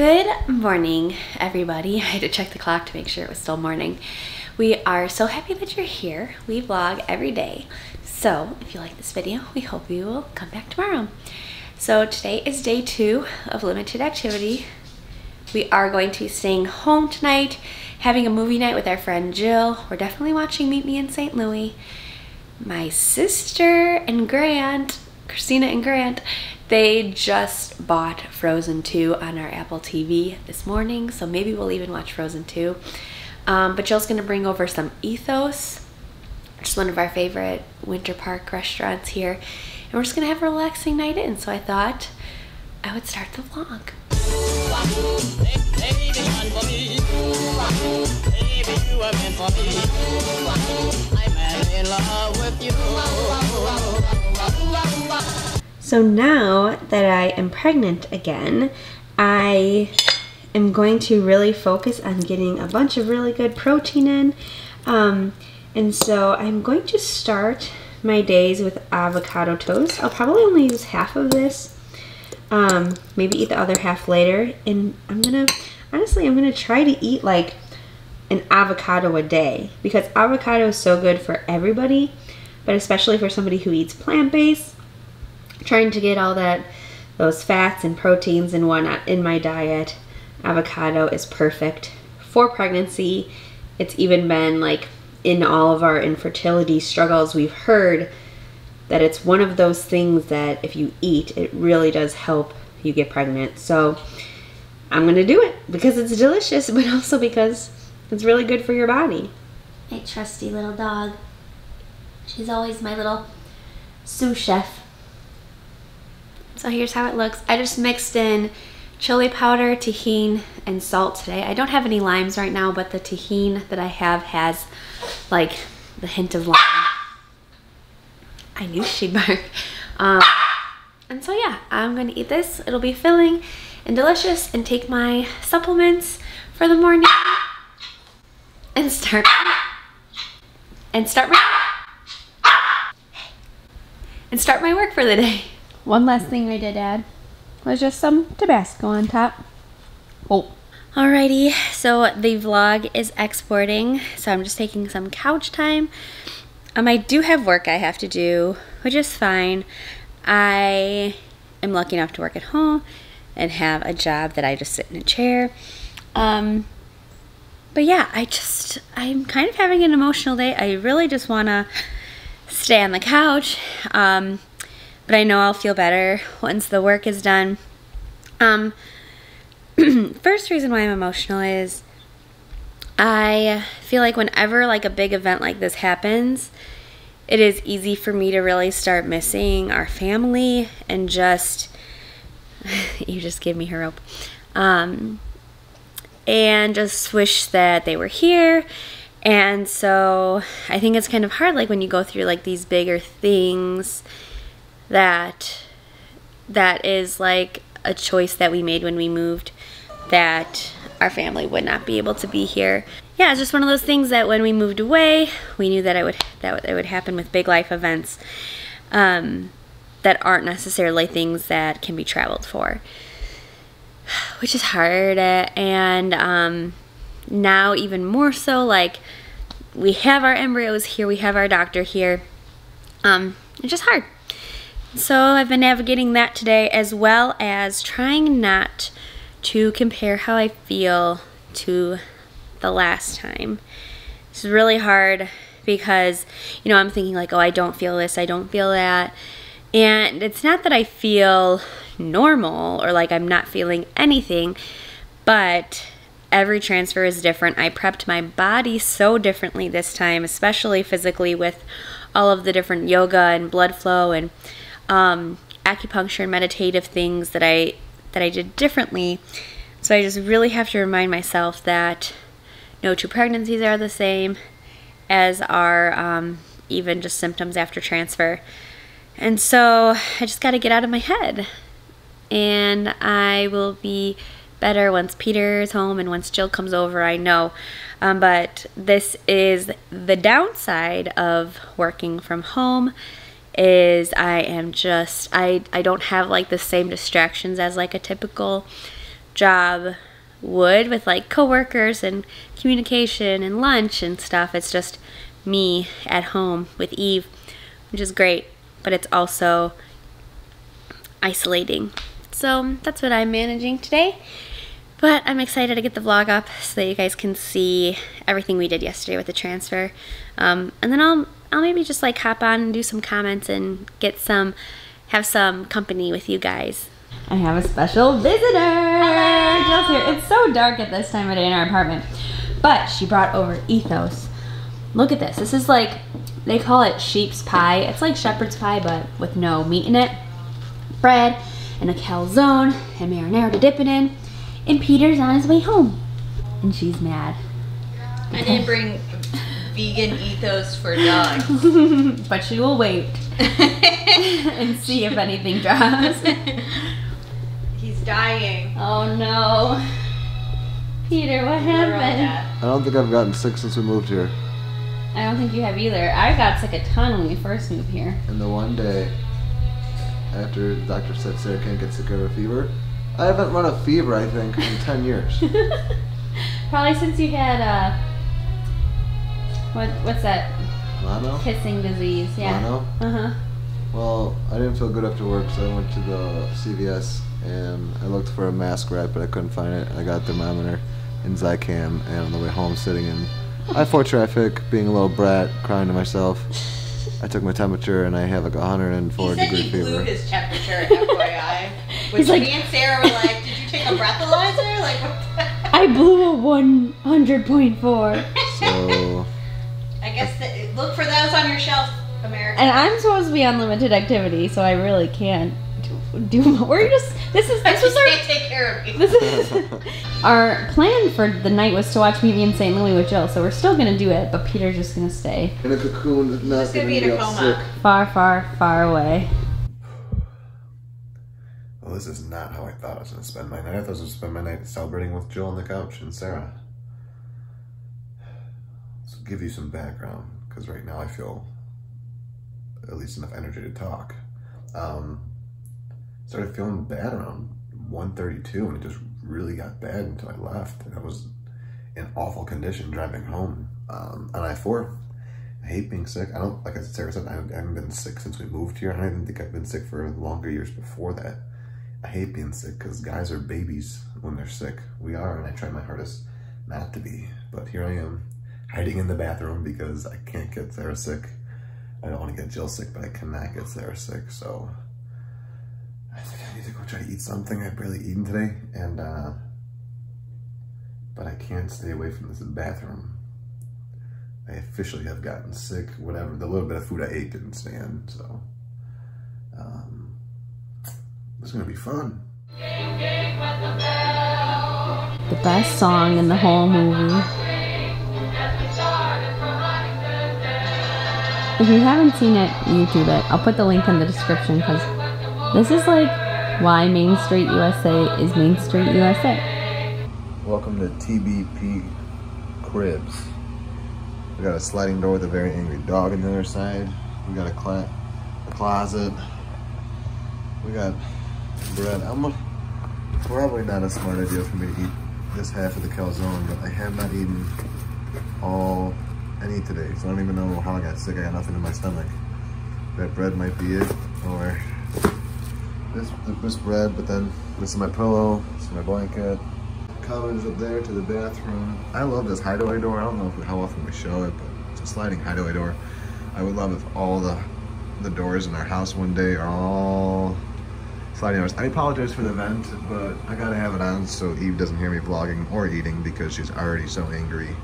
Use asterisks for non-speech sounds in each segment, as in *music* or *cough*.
Good morning, everybody. *laughs* I had to check the clock to make sure it was still morning. We are so happy that you're here. We vlog every day. So if you like this video, we hope you will come back tomorrow. So today is day two of limited activity. We are going to be staying home tonight, having a movie night with our friend Jill. We're definitely watching Meet Me in St. Louis. My sister and Grant, Christina and Grant, they just bought Frozen 2 on our Apple TV this morning, so maybe we'll even watch Frozen 2. Um, but Jill's gonna bring over some Ethos, which is one of our favorite winter park restaurants here. And we're just gonna have a relaxing night in. So I thought I would start the vlog. So now that I am pregnant again, I am going to really focus on getting a bunch of really good protein in. Um, and so I'm going to start my days with avocado toast. I'll probably only use half of this. Um, maybe eat the other half later. And I'm gonna, honestly, I'm gonna try to eat like an avocado a day because avocado is so good for everybody, but especially for somebody who eats plant-based. Trying to get all that, those fats and proteins and whatnot in my diet avocado is perfect for pregnancy. It's even been like in all of our infertility struggles, we've heard that it's one of those things that if you eat, it really does help you get pregnant. So I'm gonna do it because it's delicious, but *laughs* also because it's really good for your body. My trusty little dog. She's always my little sous chef. So here's how it looks. I just mixed in chili powder, Tajín, and salt today. I don't have any limes right now, but the Tajín that I have has like the hint of lime. I knew she'd bark. Um, and so yeah, I'm gonna eat this. It'll be filling and delicious and take my supplements for the morning and start and start my and start my work for the day. One last thing I did add was just some Tabasco on top. Oh. Alrighty, so the vlog is exporting, so I'm just taking some couch time. Um, I do have work I have to do, which is fine. I am lucky enough to work at home and have a job that I just sit in a chair. Um, but yeah, I just, I'm kind of having an emotional day. I really just want to stay on the couch. Um, but I know I'll feel better once the work is done. Um, *clears throat* first reason why I'm emotional is I feel like whenever like a big event like this happens, it is easy for me to really start missing our family and just *laughs* you just gave me her hope. Um, and just wish that they were here. And so I think it's kind of hard like when you go through like these bigger things that that is like a choice that we made when we moved that our family would not be able to be here. Yeah, it's just one of those things that when we moved away, we knew that it would that it would happen with big life events um, that aren't necessarily things that can be traveled for, which is hard. And um, now even more so, like we have our embryos here, we have our doctor here. Um, it's just hard. So I've been navigating that today as well as trying not to compare how I feel to the last time. It's really hard because, you know, I'm thinking like, oh, I don't feel this, I don't feel that. And it's not that I feel normal or like I'm not feeling anything, but every transfer is different. I prepped my body so differently this time, especially physically with all of the different yoga and blood flow and um, acupuncture and meditative things that I that I did differently. So I just really have to remind myself that no two pregnancies are the same, as are um, even just symptoms after transfer. And so I just got to get out of my head. And I will be better once Peter is home and once Jill comes over, I know. Um, but this is the downside of working from home is I am just I I don't have like the same distractions as like a typical job would with like coworkers and communication and lunch and stuff. It's just me at home with Eve, which is great, but it's also isolating. So that's what I'm managing today. But I'm excited to get the vlog up so that you guys can see everything we did yesterday with the transfer. Um, and then I'll, I'll maybe just like hop on and do some comments and get some, have some company with you guys. I have a special visitor. Jill's here. It's so dark at this time of day in our apartment. But she brought over Ethos. Look at this. This is like, they call it sheep's pie. It's like shepherd's pie, but with no meat in it. Bread and a calzone and marinara to dip it in and Peter's on his way home. And she's mad. I didn't bring vegan ethos for dogs. *laughs* but she will wait *laughs* and see if anything drops. *laughs* He's dying. Oh no. Peter, what happened? I don't think I've gotten sick since we moved here. I don't think you have either. I got sick a ton when we first moved here. And the one day after the doctor said Sarah can't get sick of a fever, I haven't run a fever, I think, in 10 years. Probably since you had, uh, what, what's that? Mono? Kissing disease, yeah. Mono? Uh-huh. Well, I didn't feel good after work, so I went to the CVS and I looked for a mask wrap, but I couldn't find it. I got a thermometer in Zicam, and on the way home, sitting in I fought traffic, being a little brat, crying to myself. I took my temperature and I have like a 104 he said degree he fever. blew his temperature, *laughs* FYI. Which like- me and Sarah were like, did you take a breathalyzer? Like, what the I blew a 100.4. So I guess that, look for those on your shelf, America. And I'm supposed to be on limited activity, so I really can't do, *laughs* do we're just, this is, I this was just *laughs* our can't take care of me. This is *laughs* our plan for the night was to watch Me in St. Louis with Jill, so we're still gonna do it, but Peter's just gonna stay in a cocoon, not Just gonna be in a me all coma. sick. far, far, far away. *sighs* Well, this is not how I thought I was going to spend my night. I thought I was going to spend my night celebrating with Jill on the couch and Sarah. *sighs* So give you some background, because right now I feel at least enough energy to talk. Um, started feeling bad around 1.32 and it just really got bad until I left. And I was in awful condition driving home um, on I-4. I hate being sick. I don't, like Sarah said, I haven't been sick since we moved here. I don't even think I've been sick for longer years before that. I hate being sick because guys are babies when they're sick. We are, and I try my hardest not to be. But here I am, hiding in the bathroom because I can't get Sarah sick. I don't want to get Jill sick, but I cannot get Sarah sick. So I think I need to go try to eat something. I've barely eaten today, and uh, but I can't stay away from this bathroom. I officially have gotten sick. Whatever the little bit of food I ate didn't stand. So. Um, it's gonna be fun. The best song in the whole movie. If you haven't seen it, YouTube it. I'll put the link in the description because this is like why Main Street USA is Main Street USA. Welcome to TBP Cribs. We got a sliding door with a very angry dog on the other side. We got a, cla- a closet. We got bread. I'm a, probably not a smart idea for me to eat this half of the calzone, but I have not eaten all any today, so I don't even know how I got sick. I got nothing in my stomach. That bread might be it, or this this bread, but then this is my pillow, this is my blanket. Cupboards up there to the bathroom. I love this hideaway door. I don't know if, how often we show it, but it's a sliding hideaway door. I would love if all the the doors in our house one day are all sliding doors. I apologize for the vent, but I gotta have it on so Eve doesn't hear me vlogging or eating because she's already so angry.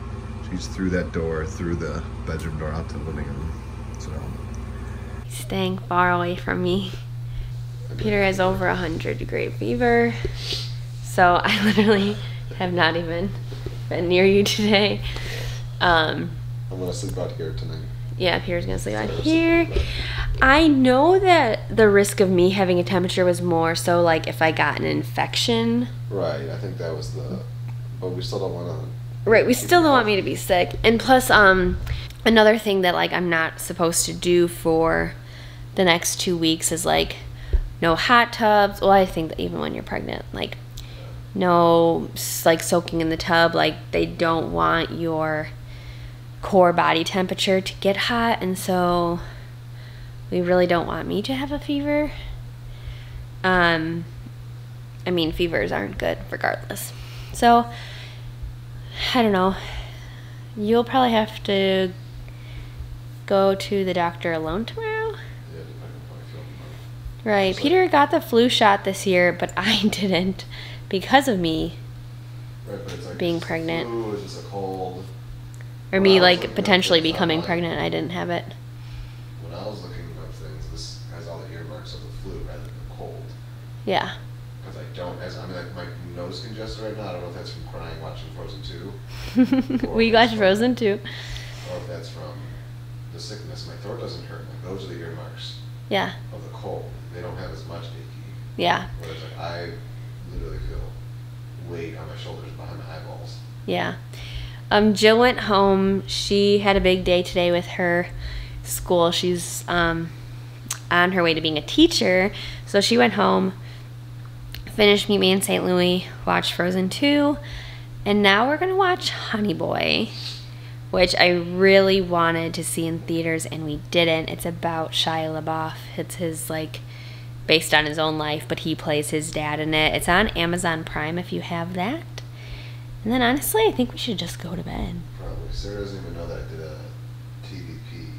She's through that door, through the bedroom door out to the living room. So Staying far away from me. Peter has over a hundred degree fever, so I *laughs* literally have not even been near you today. Um, I'm gonna sleep out here tonight. yeah, Peter's gonna sleep out here. I know that the risk of me having a temperature was more so like if I got an infection. Right, I think that was the but we still don't wanna Right, we still don't want me to be sick. And plus, um, another thing that like I'm not supposed to do for the next two weeks is like no hot tubs. Well, I think that even when you're pregnant, like no like soaking in the tub. Like they don't want your core body temperature to get hot, and so we really don't want me to have a fever. Um, I mean, fevers aren't good regardless. So, I don't know. You'll probably have to go to the doctor alone tomorrow. Yeah, depending on how I feel tomorrow. Right. It's like- Peter got the flu shot this year, but *laughs* I didn't because of me Right, but it's like Being pregnant. Flu, is this a cold? or When me like potentially becoming online- pregnant. I didn't have it. When I was looking up things, this has all the earmarks of the flu rather than the cold. Yeah. Because I don't, as I mean, like my nose congested right now. I don't know if that's from crying watching Frozen two, *laughs* we watched Frozen too. or if that's from the sickness. My throat doesn't hurt. Like those are the earmarks Yeah. of the cold. They don't have as much achy. Yeah. Whereas like I literally feel weight on my shoulders behind my eyeballs. Yeah. Um, Jill went home. She had a big day today with her school. She's um, on her way to being a teacher. So she went home, finished Meet Me in St. Louis, watched Frozen 2, and now we're going to watch Honey Boy, which I really wanted to see in theaters and we didn't. It's about Shia LaBeouf. It's his, like, based on his own life, but he plays his dad in it. It's on Amazon Prime if you have that. And then honestly, I think we should just go to bed. Probably. Sarah doesn't even know that I did a TBP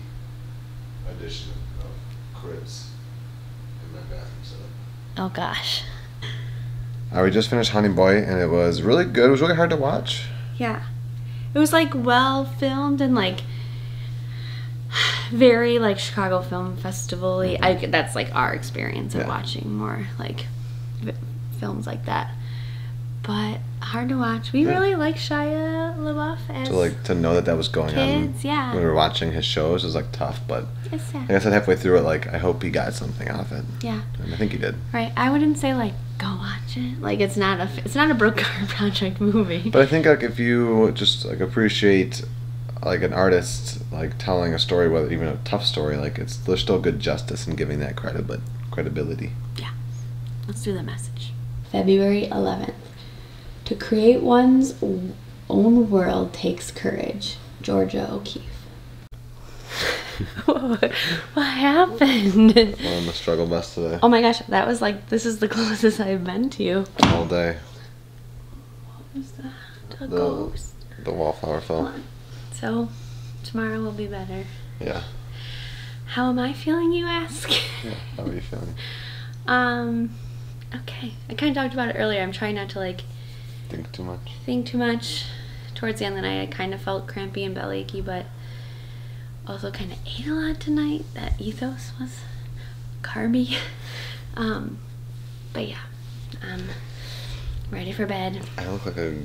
edition of, of Cribs in my bathroom setup. Oh gosh. Uh, we just finished Honey Boy, and it was really good. It was really hard to watch. Yeah. It was like well filmed and like very like Chicago Film Festival. I that's like our experience of Yeah. watching more like films like that. But hard to watch. We Yeah. really like Shia LaBeouf as To like to know that that was going kids. on Yeah. when we were watching his shows was like tough, but It's sad. like I said halfway through it, like I hope he got something out of it, Yeah. and I think he did. Right. I wouldn't say like go watch it. Like it's not a it's not a Brooke *laughs* Project movie. But I think like if you just like appreciate like an artist like telling a story, whether even a tough story, like it's there's still good justice in giving that credit, but credibility. Yeah. Let's do the message. February 11th. To create one's own world takes courage. Georgia O'Keeffe. *laughs* what happened? Well, I'm the struggle bus today, Oh my gosh, that was like this is the *laughs* closest I've been to you. all day. What was that? A The- ghost. The wallflower fell. So tomorrow will be better. Yeah. How am I feeling, you ask? yeah. How are you feeling? *laughs* um, okay. I kind of talked about it earlier. I'm trying not to like Think too much. think too much. Towards the end of the night, I kind of felt crampy and belly achy, but also kind of ate a lot tonight. That ethos was carby. *laughs* Um, but yeah, I'm ready for bed. I look like a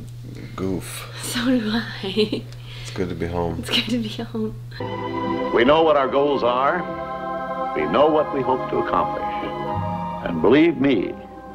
goof. *laughs* So do I. It's good to be home. it's good to be home. We know what our goals are. We know what we hope to accomplish. And believe me,